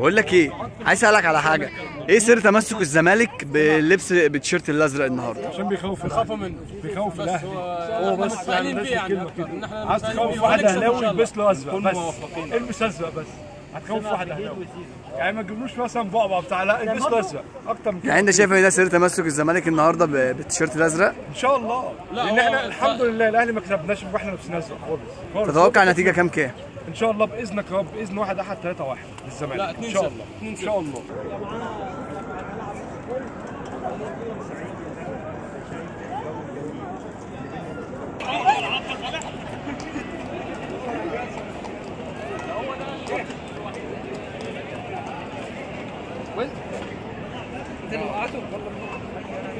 بقول لك إيه عايز اسألك على حاجة. إيه سر تمسك الزمالك باللبس بالتيشيرت الأزرق النهارده؟ عشان بيخوف خافوا منه بيخوف بس الاهلي هو هو بس يعني بيه يعني كلمه أكتر. كده. عايز تخوف واحد أهلاوي. يلبس له أزرق كلنا بس. موفقين. البس أزرق بس. هتخوف واحد أهلاوي. يعني ما تجيبلوش مثلا بعبع بتاع لا البس له أزرق. أكتر من كده يعني أنت شايف إن ده سر تمسك الزمالك النهارده بالتيشيرت الأزرق؟ إن شاء الله. لا، لأن إحنا الحمد لله الأهلي ما كسبناش وإحنا لابسين أزرق خالص خالص. تتوقع النتيجة كام كام؟ إن شاء الله بإذنك يا رب بإذن واحد أحد 3 1 للزمالك. لا، إن 2-0. شاء الله. إن شاء الله. عايز أقول لك